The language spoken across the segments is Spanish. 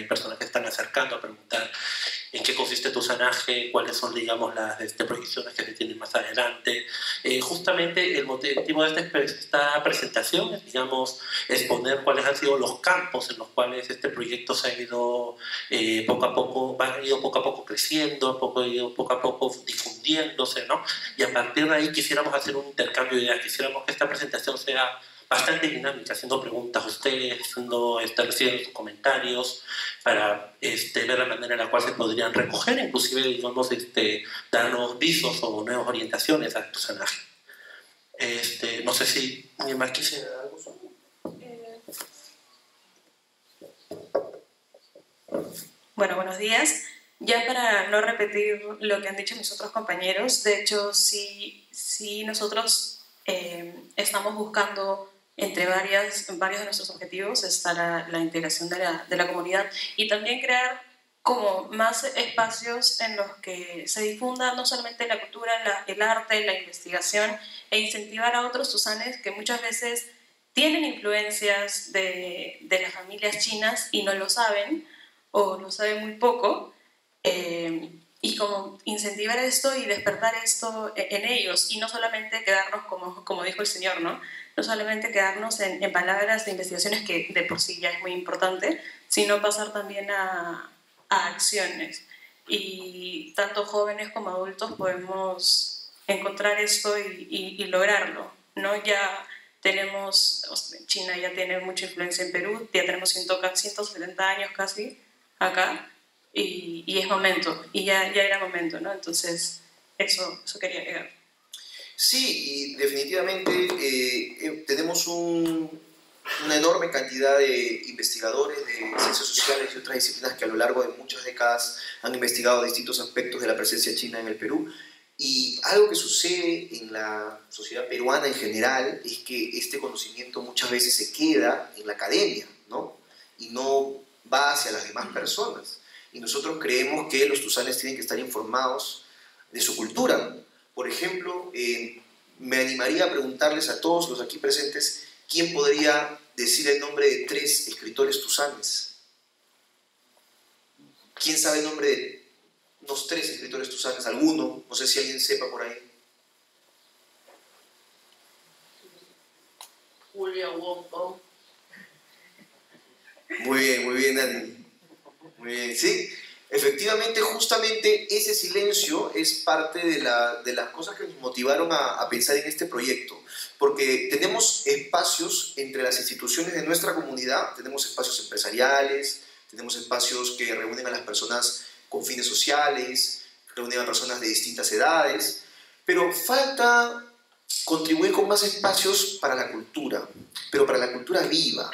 hay personas que están acercando a preguntar en qué consiste tu sanaje, cuáles son, digamos, las este, proyecciones que se tienen más adelante. Eh, justamente el motivo de esta, esta, presentación es, digamos, exponer cuáles han sido los campos en los cuales este proyecto se ha ido eh, poco a poco, ha ido poco a poco creciendo, poco, ido poco a poco difundiéndose, ¿no? Y a partir de ahí quisiéramos hacer un intercambio de ideas, quisiéramos que esta presentación sea bastante dinámica, haciendo preguntas a ustedes, haciendo, recibiendo sus comentarios, para este, ver la manera en la cual se podrían recoger, inclusive, digamos, este, darnos visos o nuevas orientaciones al personaje. Este, no sé si alguien más quisiera algo. Bueno, buenos días. Ya para no repetir lo que han dicho mis otros compañeros, de hecho, sí, sí nosotros eh, estamos buscando entre varios de nuestros objetivos está la, integración de la, comunidad y también crear como más espacios en los que se difunda no solamente la cultura, el arte, la investigación e incentivar a otros tusanes que muchas veces tienen influencias de, de las familias chinas y no lo saben o lo saben muy poco. Eh, y como incentivar esto y despertar esto e, en ellos y no solamente quedarnos como, como dijo el Señor, ¿no? no solamente quedarnos en, en, palabras de investigaciones, que de por sí ya es muy importante, sino pasar también a, a acciones. Y tanto jóvenes como adultos podemos encontrar esto y, y, y, lograrlo. ¿no? Ya tenemos, China ya tiene mucha influencia en Perú, ya tenemos 170 años casi acá, y, y es momento, y ya, ya era momento, ¿no? Entonces, eso, eso quería llegar. Sí, y definitivamente eh, eh, tenemos un, una enorme cantidad de investigadores de ciencias sociales y otras disciplinas que a lo largo de muchas décadas han investigado distintos aspectos de la presencia china en el Perú. Y algo que sucede en la sociedad peruana en general es que este conocimiento muchas veces se queda en la academia, ¿no? Y no va hacia las demás personas. Y nosotros creemos que los tusanes tienen que estar informados de su cultura, por ejemplo, eh, me animaría a preguntarles a todos los aquí presentes quién podría decir el nombre de tres escritores tusanes. ¿Quién sabe el nombre de unos tres escritores tusanes? ¿Alguno? No sé si alguien sepa por ahí. Julio Wong. Muy bien, muy bien, Dani. Bien, ¿sí? Efectivamente, justamente ese silencio es parte de, la, de las cosas que nos motivaron a, a, pensar en este proyecto, porque tenemos espacios entre las instituciones de nuestra comunidad, tenemos espacios empresariales, tenemos espacios que reúnen a las personas con fines sociales, reúnen a personas de distintas edades, pero falta contribuir con más espacios para la cultura, pero para la cultura viva,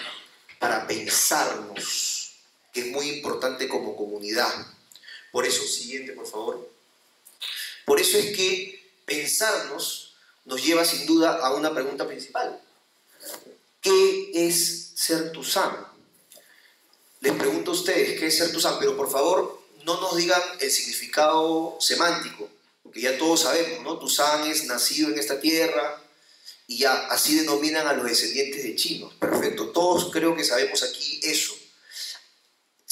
para pensarnos, que es muy importante como comunidad. Por eso, siguiente, por favor. Por eso es que pensarnos nos lleva sin duda a una pregunta principal. ¿Qué es ser Tuzán? Les pregunto a ustedes, ¿qué es ser Tuzán? Pero por favor, no nos digan el significado semántico, porque ya todos sabemos, ¿no? Tuzán es nacido en esta tierra y ya así denominan a los descendientes de chinos. Perfecto, todos creo que sabemos aquí eso.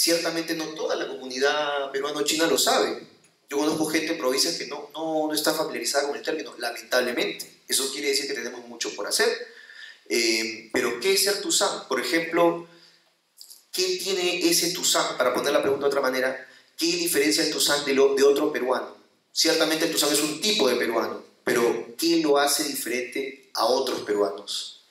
Ciertamente no toda la comunidad peruano-china lo sabe. Yo conozco gente en provincias que no, no, no, está familiarizada con el término, lamentablemente. Eso quiere decir que tenemos mucho por hacer. Eh, pero, ¿qué es ser Tuzán? Por ejemplo, ¿qué tiene ese Tuzán? Para poner la pregunta de otra manera, ¿qué diferencia el Tuzán de, lo, de otro peruano? Ciertamente el Tuzán es un tipo de peruano, pero ¿qué lo hace diferente a otros peruanos?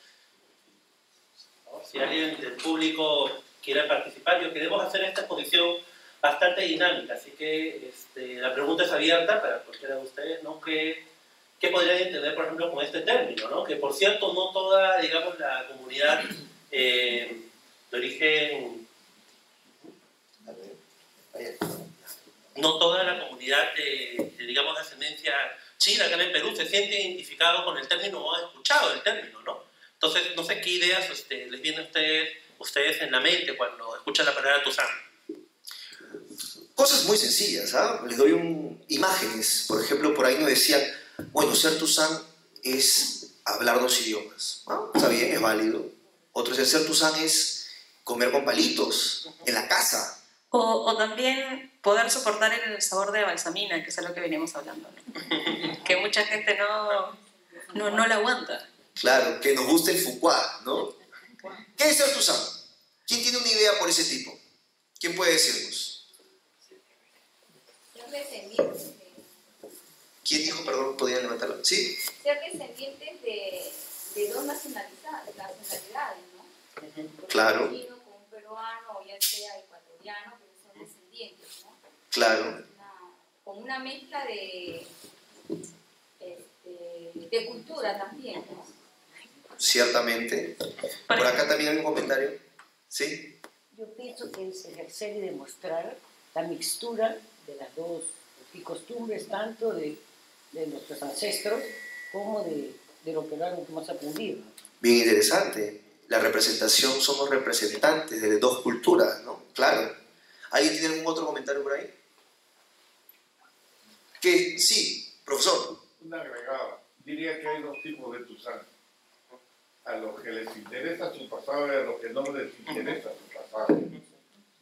Si alguien del público quiera participar. Yo queremos hacer esta exposición bastante dinámica, así que este, la pregunta es abierta para cualquiera de ustedes, ¿no? ¿Qué, ¿Qué podrían entender, por ejemplo, con este término? ¿no? Que, por cierto, no toda, digamos, la comunidad eh, de origen... No toda la comunidad de, de, digamos, ascendencia china acá en Perú se siente identificado con el término o ha escuchado el término, ¿no? Entonces, no sé qué ideas este, les viene a ustedes ustedes en la mente cuando escuchan la palabra Tuzán? Cosas muy sencillas, ¿ah? Les doy un, imágenes. Por ejemplo, por ahí nos decían, bueno, ser Tuzán es hablar dos idiomas. ¿no? Está bien, es válido. Otros, el ser Tuzán es comer con palitos en la casa. O, o, también poder soportar el sabor de balsamina, que es lo que veníamos hablando, ¿no? que mucha gente no, no, no la aguanta. Claro, que nos gusta el Fuqua, ¿no? ¿Qué es el Tuzán? ¿Quién tiene una idea por ese tipo? ¿Quién puede decirnos? Ser descendientes de... ¿Quién dijo, perdón, podían levantarlo? ¿Sí? Ser descendientes de, de dos nacionalidades, nacionalidades, ¿no? Claro. Un con un peruano o ya sea ecuatoriano, pero son descendientes, ¿no? Claro. Una, con una mezcla de, este, de cultura también, ¿no? Ciertamente. Por acá también hay un comentario. ¿Sí? Yo pienso que es ejercer y demostrar la mixtura de las dos y costumbres, tanto de, de nuestros ancestros como de, de lo que hemos aprendido. Bien interesante. La representación, somos representantes de dos culturas, ¿no? Claro. ¿Alguien tiene algún otro comentario por ahí? Que sí, profesor. Un agregado. Diría que hay dos tipos de Tuzán. A los que les interesa su pasado y a los que no les interesa su pasado.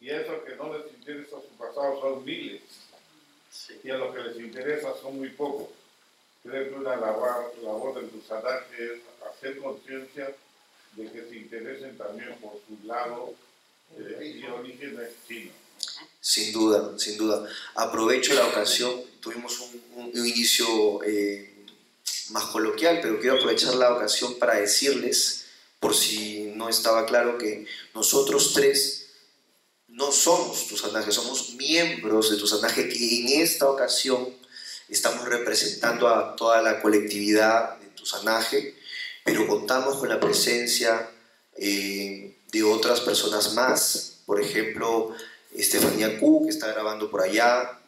Y a esos que no les interesa su pasado son miles. Y a los que les interesa son muy pocos. Creo que una labor, labor del Tuzanaje es hacer conciencia de que se interesen también por su lado eh, y origen chino. Sin duda, sin duda. Aprovecho la ocasión, tuvimos un, un, un inicio eh, más coloquial, pero quiero aprovechar la ocasión para decirles, por si no estaba claro, que nosotros tres no somos Tusanaje, somos miembros de Tusanaje que en esta ocasión estamos representando a toda la colectividad de Tusanaje, pero contamos con la presencia eh, de otras personas más, por ejemplo, Estefanía Q, que está grabando por allá,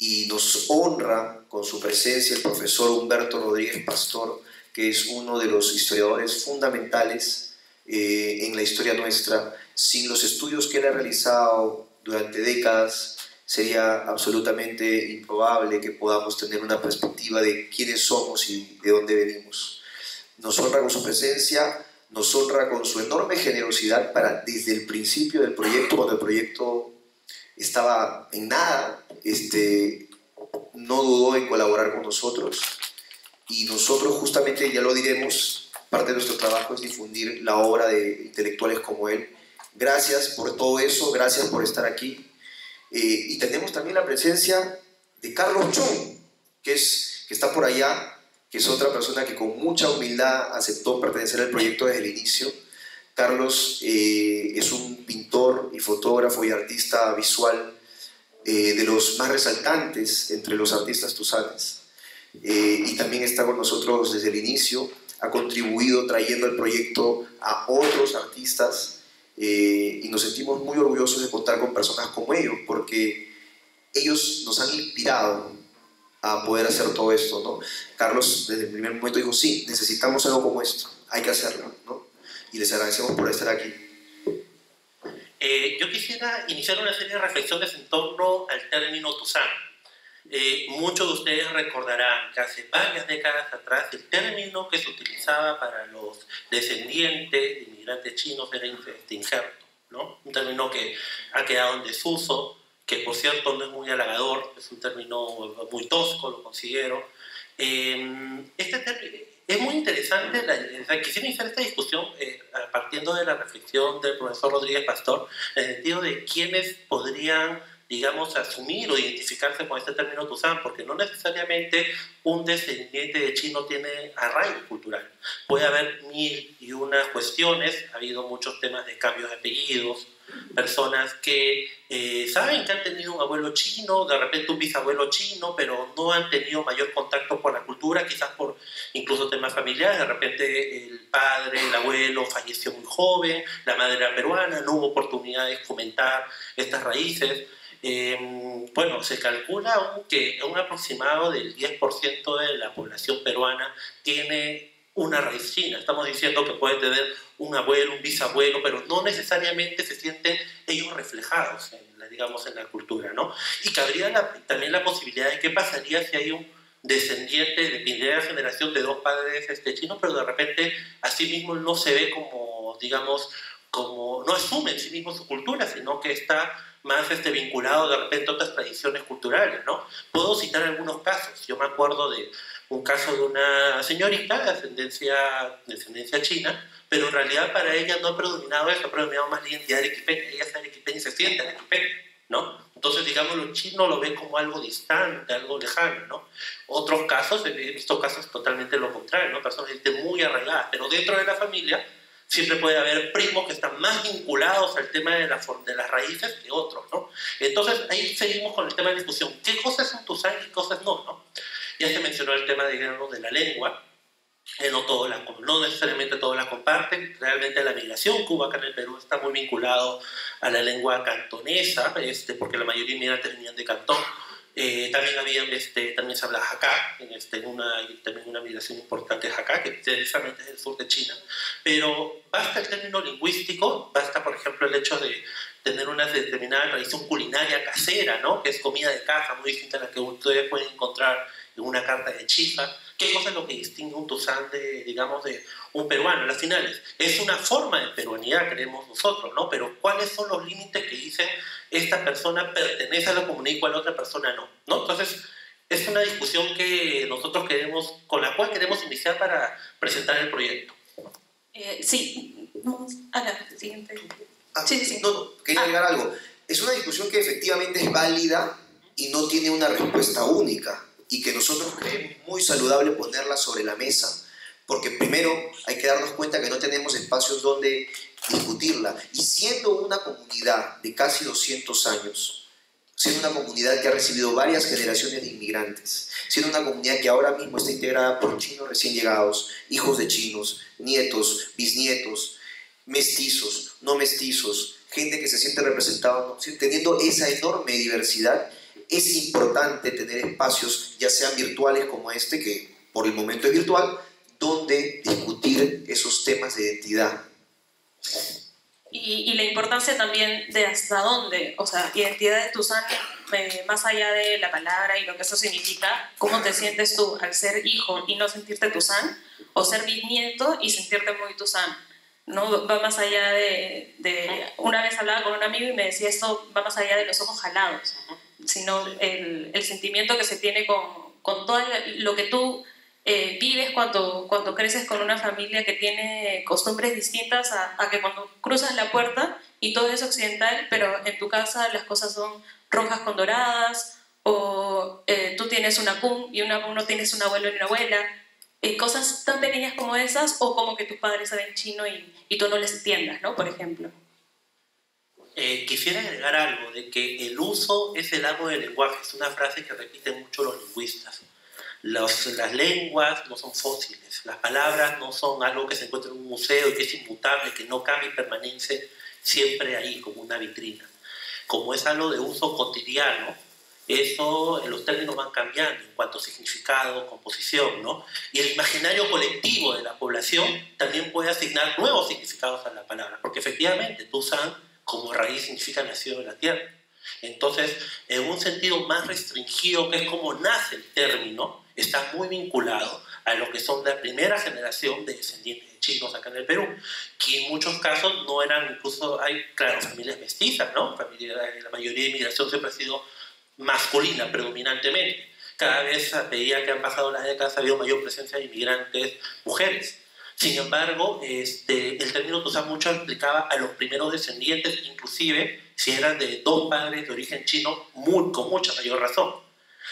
y nos honra con su presencia el profesor Humberto Rodríguez Pastor, que es uno de los historiadores fundamentales eh, en la historia nuestra. Sin los estudios que él ha realizado durante décadas, sería absolutamente improbable que podamos tener una perspectiva de quiénes somos y de dónde venimos. Nos honra con su presencia, nos honra con su enorme generosidad para desde el principio del proyecto, cuando el proyecto estaba en nada, este, no dudó en colaborar con nosotros y nosotros justamente, ya lo diremos, parte de nuestro trabajo es difundir la obra de intelectuales como él. Gracias por todo eso, gracias por estar aquí. Eh, y tenemos también la presencia de Carlos Chung, que, es, que está por allá, que es otra persona que con mucha humildad aceptó pertenecer al proyecto desde el inicio. Carlos eh, es un pintor y fotógrafo y artista visual eh, de los más resaltantes entre los artistas tusanes. Eh, y también está con nosotros desde el inicio, ha contribuido trayendo el proyecto a otros artistas eh, y nos sentimos muy orgullosos de contar con personas como ellos, porque ellos nos han inspirado a poder hacer todo esto. ¿no? Carlos desde el primer momento dijo, sí, necesitamos algo como esto, hay que hacerlo. ¿no? Y les agradecemos por estar aquí. Eh, yo quisiera iniciar una serie de reflexiones en torno al término Tuzán. Eh, muchos de ustedes recordarán que hace varias décadas atrás el término que se utilizaba para los descendientes de inmigrantes chinos era este, injerto, ¿no? un término que ha quedado en desuso, que por cierto no es muy halagador, es un término muy tosco, lo considero. Eh, este término, es muy interesante, la, quisiera iniciar esta discusión eh, partiendo de la reflexión del profesor Rodríguez Pastor, en el sentido de quiénes podrían, digamos, asumir o identificarse con este término Tuzán, porque no necesariamente un descendiente de chino tiene arraigo cultural. Puede haber mil y unas cuestiones, ha habido muchos temas de cambios de apellidos, personas que eh, saben que han tenido un abuelo chino, de repente un bisabuelo chino, pero no han tenido mayor contacto con la cultura, quizás por incluso temas familiares, de repente el padre, el abuelo falleció muy joven, la madre era peruana, no hubo oportunidad de fomentar estas raíces. Eh, bueno, se calcula que un aproximado del 10% de la población peruana tiene una raíz china. Estamos diciendo que puede tener un abuelo, un bisabuelo, pero no necesariamente se sienten ellos reflejados en la, digamos, en la cultura, ¿no? Y cabría la, también la posibilidad de qué pasaría si hay un descendiente de primera generación de dos padres este, chinos, pero de repente a sí mismo no se ve como, digamos, como, no asume en sí mismo su cultura, sino que está más este, vinculado de repente a otras tradiciones culturales, ¿no? Puedo citar algunos casos. Yo me acuerdo de un caso de una señorita de ascendencia, de ascendencia china, pero en realidad para ella no ha predominado eso, ha predominado más la identidad arequipeña. Ella es arequipeña y se siente arequipeña, ¿no? Entonces, digamos, los chinos lo ven como algo distante, algo lejano, ¿no? Otros casos, he visto casos totalmente lo contrario, ¿no? Personas muy arraigadas, pero dentro de la familia siempre puede haber primos que están más vinculados al tema de, la, de las raíces que otros, ¿no? Entonces, ahí seguimos con el tema de discusión. ¿Qué cosas son tu sangre y qué cosas no, no? Ya se mencionó el tema, digamos, de la lengua. Eh, no, todo la, no necesariamente todos la comparten. Realmente la migración cuba acá en el Perú está muy vinculado a la lengua cantonesa, este, porque la mayoría inmigrantes venían de Cantón. Eh, también, había, este, también se habla Hakka, en este, una, también una migración importante de Hakka, que precisamente es el sur de China. Pero basta el término lingüístico, basta, por ejemplo, el hecho de tener una determinada tradición culinaria casera, ¿no? que es comida de casa, muy distinta a la que ustedes pueden encontrar en una carta de chifa. ¿Qué cosa es lo que distingue un tuzán de, digamos, de un peruano? En las finales, es una forma de peruanidad, creemos nosotros, ¿no? Pero ¿cuáles son los límites que dicen esta persona pertenece a la comunidad y cuál otra persona no? ¿no? Entonces, es una discusión que nosotros queremos, con la cual queremos iniciar para presentar el proyecto. Eh, sí, vamos a la siguiente. Ah, Sí, sí. No, no, quería Ah. agregar algo. Es una discusión que efectivamente es válida y no tiene una respuesta única y que nosotros creemos muy saludable ponerla sobre la mesa. Porque primero hay que darnos cuenta que no tenemos espacios donde discutirla. Y siendo una comunidad de casi 200 años, siendo una comunidad que ha recibido varias generaciones de inmigrantes, siendo una comunidad que ahora mismo está integrada por chinos recién llegados, hijos de chinos, nietos, bisnietos, mestizos, no mestizos, gente que se siente representada, teniendo esa enorme diversidad, es importante tener espacios, ya sean virtuales como este, que por el momento es virtual, donde discutir esos temas de identidad. Y, y la importancia también de hasta dónde, o sea, identidad de tu sangre, eh, más allá de la palabra y lo que eso significa, cómo te sientes tú al ser hijo y no sentirte Tuzán, o ser bisnieto y sentirte muy Tuzán. ¿no? Va más allá de, de- Una vez hablaba con un amigo y me decía esto va más allá de los ojos jalados, sino el, sentimiento que se tiene con, con todo lo que tú eh, vives cuando, cuando creces con una familia que tiene costumbres distintas a, a que cuando cruzas la puerta y todo es occidental, pero en tu casa las cosas son rojas con doradas, o eh, tú tienes una cum y una, uno tienes un abuelo y una abuela, eh, cosas tan pequeñas como esas, o como que tus padres saben chino y, y tú no les entiendas, ¿no? Por ejemplo. Eh, quisiera agregar algo de que el uso es el amo del lenguaje. Es una frase que repiten mucho los lingüistas. Los- las lenguas no son fósiles. Las palabras no son algo que se encuentra en un museo y que es inmutable, que no cambia y permanece siempre ahí como una vitrina. Como es algo de uso cotidiano, eso, eh, los términos van cambiando en cuanto a significado, composición, ¿no? Y el imaginario colectivo de la población también puede asignar nuevos significados a la palabra, porque efectivamente Tuzán como raíz significa nacido en la tierra. Entonces, en un sentido más restringido, que es como nace el término, está muy vinculado a lo que son la primera generación de descendientes de chinos acá en el Perú, que en muchos casos no eran, incluso hay, claro, familias mestizas, ¿no? Familia, la mayoría de inmigración siempre ha sido masculina predominantemente. Cada vez a medida que han pasado las décadas ha habido mayor presencia de inmigrantes mujeres. Sin embargo, este, el término Tuzán mucho aplicaba a los primeros descendientes, inclusive si eran de dos padres de origen chino, muy, con mucha mayor razón.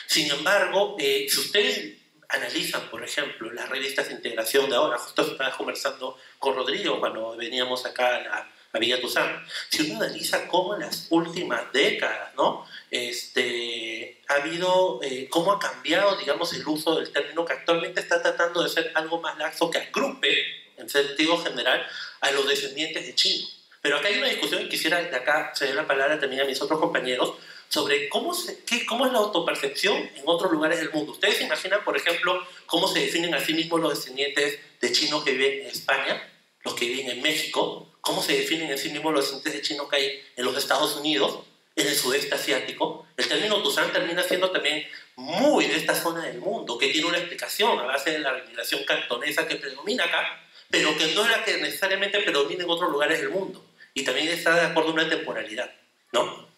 Sin embargo, eh, si ustedes analizan, por ejemplo, las revistas de integración de ahora, justo estaba conversando con Rodrigo cuando veníamos acá a, la, a Villa Tuzán, si uno analiza cómo en las últimas décadas, ¿no? Este, ha habido, eh, cómo ha cambiado, digamos, el uso del término que actualmente está tratando de ser algo más laxo que agrupe, en sentido general, a los descendientes de chinos. Pero acá hay una discusión y quisiera de acá ceder la palabra también a mis otros compañeros sobre cómo, se, qué, cómo es la autopercepción en otros lugares del mundo. ¿Ustedes se imaginan, por ejemplo, cómo se definen a sí mismos los descendientes de chinos que viven en España, los que viven en México? ¿Cómo se definen a sí mismos los descendientes de chinos que hay en los Estados Unidos, en el sudeste asiático? El término Tuzán termina siendo también muy de esta zona del mundo, que tiene una explicación a base de la migración cantonesa que predomina acá, pero que no es la que necesariamente predomina en otros lugares del mundo. Y también está de acuerdo a una temporalidad, ¿no?